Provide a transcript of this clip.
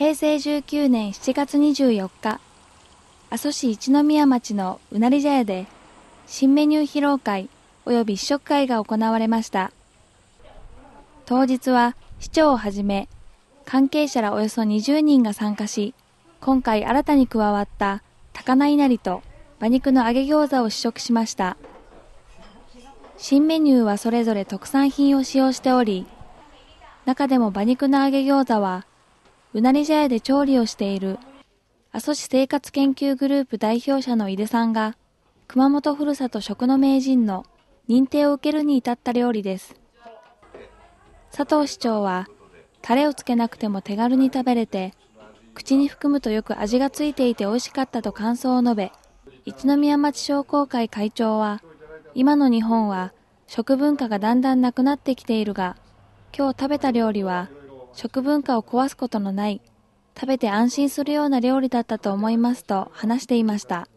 平成19年7月24日、阿蘇市一宮町のうなり茶屋で、新メニュー披露会及び試食会が行われました。当日は市長をはじめ、関係者らおよそ20人が参加し、今回新たに加わった高菜稲荷と馬肉の揚げ餃子を試食しました。新メニューはそれぞれ特産品を使用しており、中でも馬肉の揚げ餃子は、うなり茶屋で調理をしている阿蘇市生活研究グループ代表者の井出さんが、熊本ふるさと食の名人の認定を受けるに至った料理です。佐藤市長は、タレをつけなくても手軽に食べれて、口に含むとよく味がついていて美味しかったと感想を述べ、一宮町商工会会長は、今の日本は食文化がだんだんなくなってきているが、今日食べた料理は食文化を壊すことのない食べて安心するような料理だったと思いますと話していました。